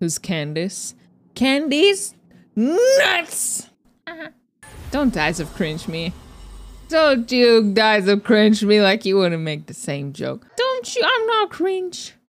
Who's Candace? Candace? Nuts! Uh-huh. Don't dies of cringe me. Don't you guys of cringe me like you wouldn't make the same joke. Don't you? I'm not cringe.